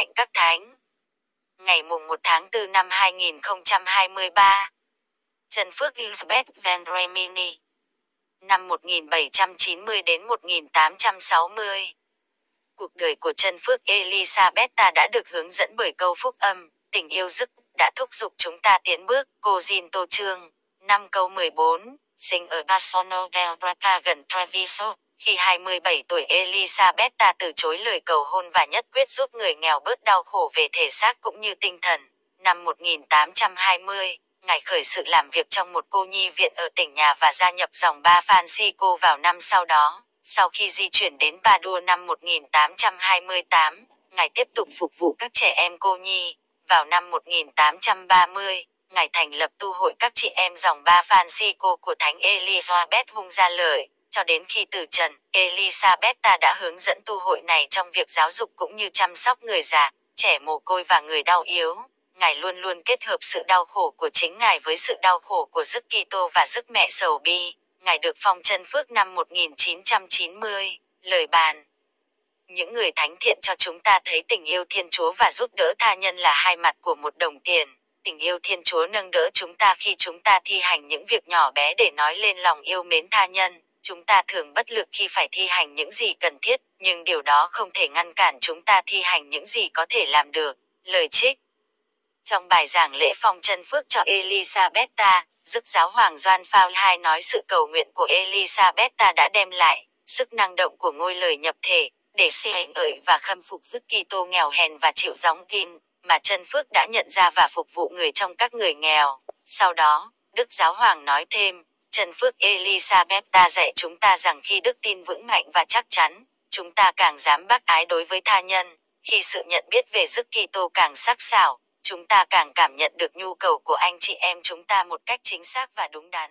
hạnh các thánh. Ngày mùng 1 tháng 4 năm 2023 Trần Phước Elizabeth Van Remini Năm 1790 đến 1860 Cuộc đời của Trần Phước Elizabeth ta đã được hướng dẫn bởi câu phúc âm, tình yêu dứt, đã thúc giục chúng ta tiến bước. Cô Jin Tô Trương, năm câu 14, sinh ở Barcelona del Braca gần Treviso. Khi 27 tuổi Elizabeth ta từ chối lời cầu hôn và nhất quyết giúp người nghèo bớt đau khổ về thể xác cũng như tinh thần. Năm 1820, ngài khởi sự làm việc trong một cô nhi viện ở tỉnh nhà và gia nhập dòng ba Francisco vào năm sau đó. Sau khi di chuyển đến Padua năm 1828, ngài tiếp tục phục vụ các trẻ em cô nhi. Vào năm 1830, ngài thành lập tu hội các chị em dòng ba Francisco của Thánh Elizabeth hung gia lợi. Cho đến khi từ trần, Elizabeth ta đã hướng dẫn tu hội này trong việc giáo dục cũng như chăm sóc người già, trẻ mồ côi và người đau yếu. Ngài luôn luôn kết hợp sự đau khổ của chính Ngài với sự đau khổ của Đức Kitô và Đức Mẹ Sầu Bi. Ngài được phong chân phước năm 1990, lời bàn. Những người thánh thiện cho chúng ta thấy tình yêu Thiên Chúa và giúp đỡ tha nhân là hai mặt của một đồng tiền. Tình yêu Thiên Chúa nâng đỡ chúng ta khi chúng ta thi hành những việc nhỏ bé để nói lên lòng yêu mến tha nhân. Chúng ta thường bất lực khi phải thi hành những gì cần thiết, nhưng điều đó không thể ngăn cản chúng ta thi hành những gì có thể làm được. Lời trích Trong bài giảng lễ phong chân phước cho Elisabetta, Đức giáo hoàng Doan Phao II nói sự cầu nguyện của Elisabetta đã đem lại sức năng động của ngôi lời nhập thể để xe ợi và khâm phục Dứt Kitô nghèo hèn và chịu gióng tin mà chân phước đã nhận ra và phục vụ người trong các người nghèo. Sau đó, Đức Giáo Hoàng nói thêm, chân Phước Elisabetta dạy chúng ta rằng khi đức tin vững mạnh và chắc chắn, chúng ta càng dám bác ái đối với tha nhân. Khi sự nhận biết về đức Kitô càng sắc sảo, chúng ta càng cảm nhận được nhu cầu của anh chị em chúng ta một cách chính xác và đúng đắn.